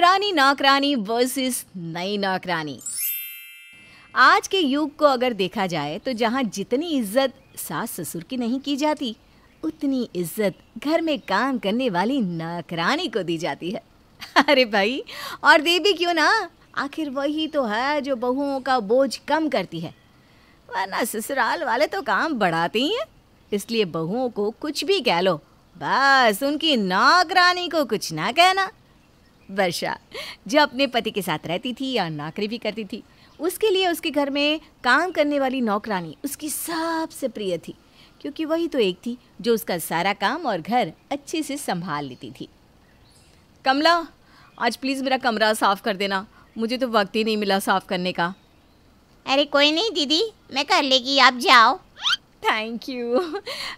पुरानी नौकरानी वर्सेस नई नौकरानी। आज के युग को अगर देखा जाए तो जहाँ जितनी इज़्ज़त सास ससुर की नहीं की जाती, उतनी इज़्ज़त घर में काम करने वाली नौकरानी को दी जाती है। अरे भाई, और दे भी क्यों ना? आखिर वही तो है जो बहुओं का बोझ कम करती है। वरना ससुराल वाले तो काम बढ़ाते ही हैं। इसलिए बहुओं को कुछ भी कह लो, बस उनकी नौकरानी को कुछ ना कहना। वर्षा जो अपने पति के साथ रहती थी या नौकरी भी करती थी। उसके लिए उसके घर में काम करने वाली नौकरानी उसकी सबसे प्रिय थी क्योंकि वही तो एक थी जो उसका सारा काम और घर अच्छे से संभाल लेती थी। कमला आज प्लीज़ मेरा कमरा साफ़ कर देना। मुझे तो वक्त ही नहीं मिला साफ़ करने का। अरे कोई नहीं दीदी मैं कर लेगी आप जाओ। थैंक यू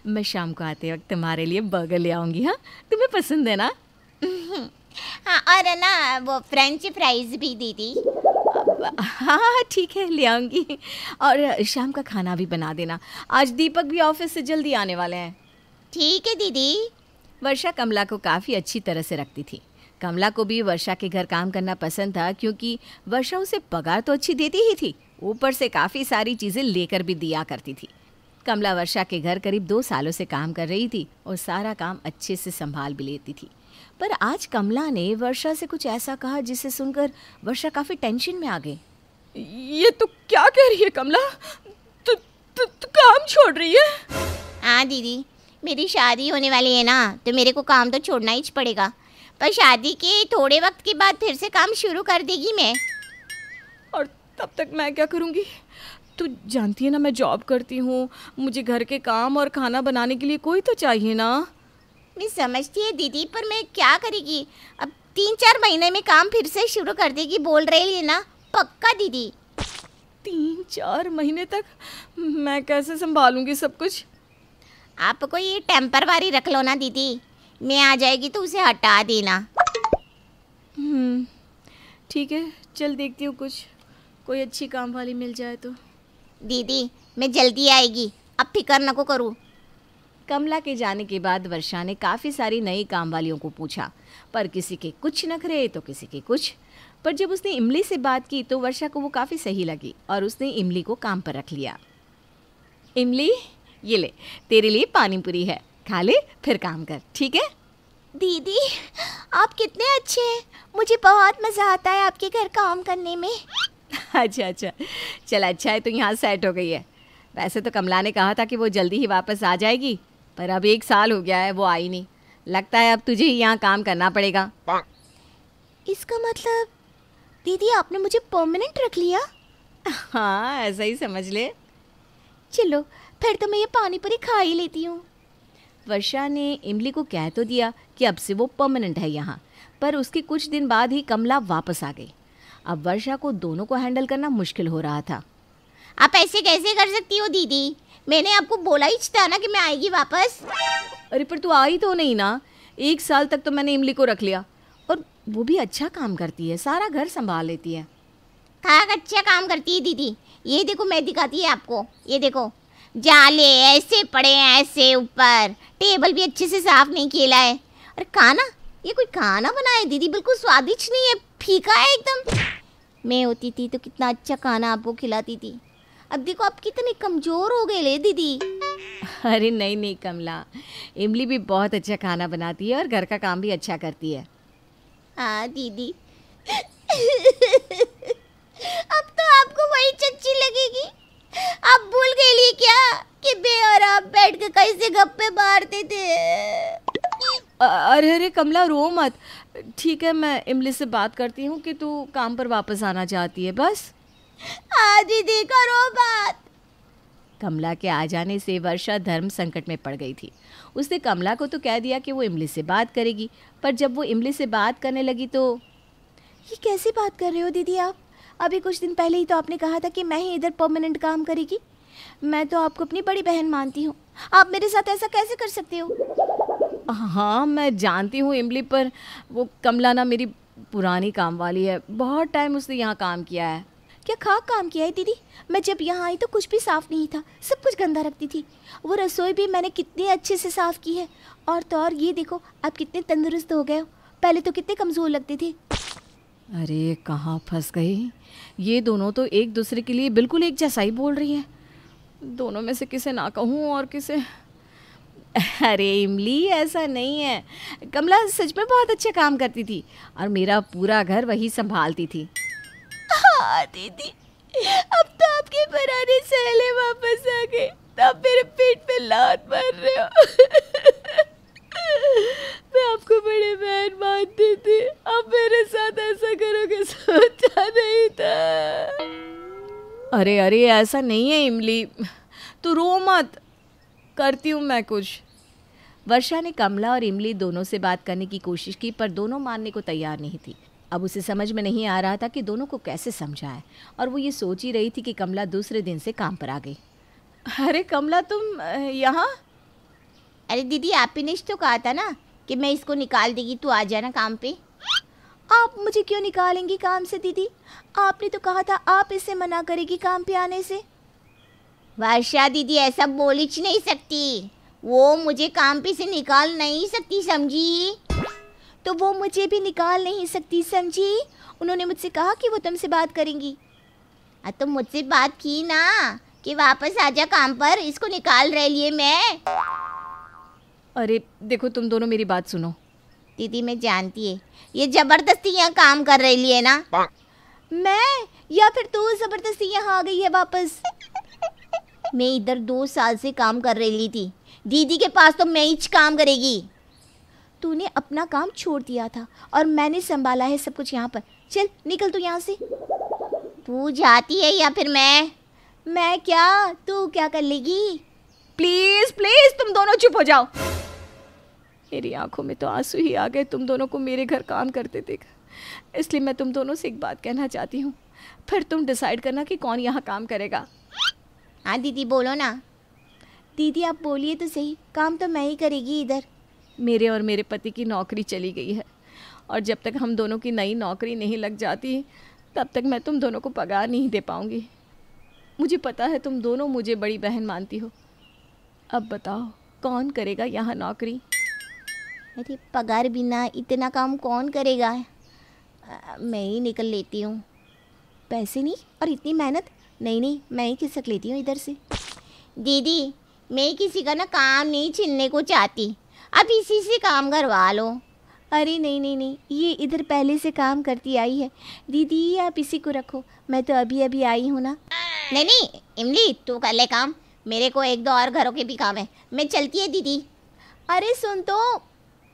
मैं शाम को आते वक्त तुम्हारे लिए बर्गर ले आऊँगी हाँ? तुम्हें पसंद है ना? हाँ और ना वो फ्रेंच फ्राइज भी दीदी हाँ हाँ ठीक है ले आऊँगी। और शाम का खाना भी बना देना। आज दीपक भी ऑफ़िस से जल्दी आने वाले हैं। ठीक है दीदी। वर्षा कमला को काफ़ी अच्छी तरह से रखती थी। कमला को भी वर्षा के घर काम करना पसंद था क्योंकि वर्षा उसे पगार तो अच्छी देती ही थी। ऊपर से काफ़ी सारी चीज़ें लेकर भी दिया करती थी। कमला वर्षा के घर करीब दो सालों से काम कर रही थी और सारा काम अच्छे से संभाल भी लेती थी। पर आज कमला ने वर्षा से कुछ ऐसा कहा जिसे सुनकर वर्षा काफ़ी टेंशन में आ गई। ये तो क्या कह रही है कमला? तू तू तू काम छोड़ रही है? हाँ दीदी। मेरी शादी होने वाली है ना तो मेरे को काम तो छोड़ना ही पड़ेगा। पर शादी के थोड़े वक्त के बाद फिर से काम शुरू कर देगी मैं। और तब तक मैं क्या करूँगी? तू जानती है ना मैं जॉब करती हूँ। मुझे घर के काम और खाना बनाने के लिए कोई तो चाहिए ना। मैं समझती है दीदी पर मैं क्या करेगी? अब तीन चार महीने में काम फिर से शुरू कर देगी बोल रही है ना? पक्का दीदी? तीन चार महीने तक मैं कैसे संभालूँगी सब कुछ? आपको ये टेम्पर वारी रख लो ना दीदी। मैं आ जाएगी तो उसे हटा देना। हम्म, ठीक है चल देखती हूँ कुछ। कोई अच्छी काम वाली मिल जाए तो। दीदी मैं जल्दी आएगी। अब फ़िक्र न को करूँ। कमला के जाने के बाद वर्षा ने काफ़ी सारी नई काम वालियों को पूछा पर किसी के कुछ नखरे तो किसी के कुछ। पर जब उसने इमली से बात की तो वर्षा को वो काफ़ी सही लगी और उसने इमली को काम पर रख लिया। इमली ये ले तेरे लिए पानी पूरी है। खा ले फिर काम कर ठीक है? दीदी आप कितने अच्छे हैं। मुझे बहुत मज़ा आता है आपके घर काम करने में। अच्छा अच्छा। चल अच्छा है तो यहाँ सेट हो गई है। वैसे तो कमला ने कहा था कि वो जल्दी ही वापस आ जाएगी। पर अब एक साल हो गया है वो आई नहीं। लगता है अब तुझे ही यहाँ काम करना पड़ेगा। इसका मतलब दीदी आपने मुझे परमानेंट रख लिया? हाँ ऐसा ही समझ ले। चलो फिर तो मैं ये पानी पूरी खा ही लेती हूँ। वर्षा ने इमली को कह तो दिया कि अब से वो परमानेंट है यहाँ पर उसके कुछ दिन बाद ही कमला वापस आ गई। अब वर्षा को दोनों को हैंडल करना मुश्किल हो रहा था। आप ऐसे कैसे कर सकती हो दीदी? मैंने आपको बोला ही था ना कि मैं आएगी वापस। अरे पर तू आई तो नहीं ना। एक साल तक तो मैंने इमली को रख लिया। और वो भी अच्छा काम करती है सारा घर संभाल लेती है। कहा अच्छा काम करती है दीदी? ये देखो मैं दिखाती है आपको। ये देखो जाले ऐसे पड़े हैं ऐसे ऊपर। टेबल भी अच्छे से साफ़ नहीं खेला है। अरे खाना? ये कोई खाना बनाया दीदी? बिल्कुल स्वादिष्ट नहीं है फीका है एकदम। मैं होती थी तो कितना अच्छा खाना आपको खिलाती थी। अब देखो आप कितने कमज़ोर हो गए ले दीदी। अरे नहीं नहीं कमला। इमली भी बहुत अच्छा खाना बनाती है और घर का काम भी अच्छा करती है। हाँ दीदी। अब तो आपको वही चच्ची लगेगी। आप भूल गए क्या कि बे और आप बैठ के कैसे गप्पे मारते थे? अरे अरे कमला रो मत। ठीक है मैं इमली से बात करती हूँ कि तू काम पर वापस आना चाहती है बस? हाँ दीदी करो बात। कमला के आ जाने से वर्षा धर्म संकट में पड़ गई थी। उसने कमला को तो कह दिया कि वो इमली से बात करेगी पर जब वो इमली से बात करने लगी तो ये कैसी बात कर रहे हो दीदी आप? अभी कुछ दिन पहले ही तो आपने कहा था कि मैं ही इधर परमानेंट काम करेगी। मैं तो आपको अपनी बड़ी बहन मानती हूँ। आप मेरे साथ ऐसा कैसे कर सकते हो? हाँ मैं जानती हूँ इमली पर वो कमला ना मेरी पुरानी काम वाली है। बहुत टाइम उसने यहाँ काम किया है। क्या खाक काम किया है दीदी? मैं जब यहाँ आई तो कुछ भी साफ़ नहीं था, सब कुछ गंदा रखती थी। वो रसोई भी मैंने कितने अच्छे से साफ़ की है। और तो और ये देखो, आप कितने तंदुरुस्त हो गए हो। पहले तो कितने कमज़ोर लगते थे। अरे, कहाँ फंस गई? ये दोनों तो एक दूसरे के लिए बिल्कुल एक जैसा ही बोल रही हैं। दोनों में से किसे ना कहूँ और किसे? अरे, इमली, ऐसा नहीं है। कमला सच में बहुत अच्छा काम करती थी और मेरा पूरा घर वही संभालती थी। हाँ दीदी। अब तो आपके पुराने सहेले वापस आ गए। तब मेरे पेट पे लात मार रहे हो। मैं आपको बड़े बहन मानती थी। अब मेरे साथ ऐसा करोगे सोचा नहीं था। अरे अरे, ऐसा नहीं है, इमली। तू रो मत। करती हूँ मैं कुछ। वर्षा ने कमला और इमली दोनों से बात करने की कोशिश की, पर दोनों मानने को तैयार नहीं थी। अब उसे समझ में नहीं आ रहा था कि दोनों को कैसे समझाए और वो ये सोच ही रही थी कि कमला दूसरे दिन से काम पर आ गई। अरे कमला तुम यहाँ? अरे दीदी आप ही ने तो कहा था ना कि मैं इसको निकाल देगी तू आ जाना काम पे। आप मुझे क्यों निकालेंगी काम से दीदी? आपने तो कहा था आप इसे मना करेगी काम पे आने से। वर्षा दीदी ऐसा बोल ही नहीं सकती। वो मुझे काम पे से निकाल नहीं सकती समझी? तो वो मुझे भी निकाल नहीं सकती समझी? उन्होंने मुझसे कहा कि वो तुमसे बात करेंगी। आ तो मुझसे बात की ना कि वापस आ जा काम पर इसको निकाल रहे लिए मैं। अरे देखो तुम दोनों मेरी बात सुनो। दीदी मैं जानती है। ये ज़बरदस्ती यहाँ काम कर रही है ना? मैं? या फिर तू ज़बरदस्ती यहाँ आ गई है वापस? मैं इधर दो साल से काम कर रही थी। दीदी के पास तो मैं ही काम करेगी। तूने अपना काम छोड़ दिया था और मैंने संभाला है सब कुछ यहाँ पर। चल निकल तू यहाँ से। तू जाती है या फिर मैं? मैं क्या? तू क्या कर लेगी? प्लीज़ प्लीज़ तुम दोनों चुप हो जाओ। मेरी आँखों में तो आँसू ही आ गए। तुम दोनों को मेरे घर काम करते देख। इसलिए मैं तुम दोनों से एक बात कहना चाहती हूँ। फिर तुम डिसाइड करना कि कौन यहाँ काम करेगा। हाँ दीदी बोलो ना। दीदी आप बोलिए तो सही। काम तो मैं ही करेगी इधर। मेरे और मेरे पति की नौकरी चली गई है। और जब तक हम दोनों की नई नौकरी नहीं लग जाती, तब तक मैं तुम दोनों को पगार नहीं दे पाऊँगी। मुझे पता है तुम दोनों मुझे बड़ी बहन मानती हो। अब बताओ, कौन करेगा यहाँ नौकरी? अरे, पगार बिना इतना काम कौन करेगा? मैं ही निकल लेती हूँ। पैसे नहीं और इतनी मेहनत? नहीं नहीं, मैं ही खिसक लेती हूँ इधर से। दीदी, मैं किसी का ना काम नहीं छीनने को चाहती। अब इसी से काम करवा लो। अरे नहीं नहीं नहीं ये इधर पहले से काम करती आई है। दीदी आप इसी को रखो मैं तो अभी अभी आई हूँ ना। नहीं नहीं इमली तू कर ले काम। मेरे को एक दो और घरों के भी काम है। मैं चलती है दीदी। अरे सुन तो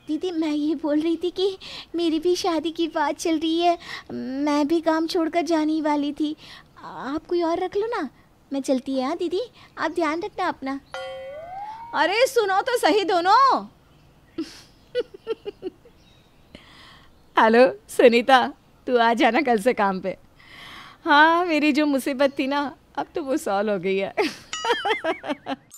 दीदी मैं ये बोल रही थी कि मेरी भी शादी की बात चल रही है। मैं भी काम छोड़कर जाने वाली थी। आप कोई और रख लो ना। मैं चलती है हाँ दीदी। आप ध्यान रखना अपना। अरे सुनो तो सही दोनों। हेलो, सुनीता, तू आ जाना कल से काम पे। हाँ मेरी जो मुसीबत थी ना, अब तो वो सॉल्व हो गई है।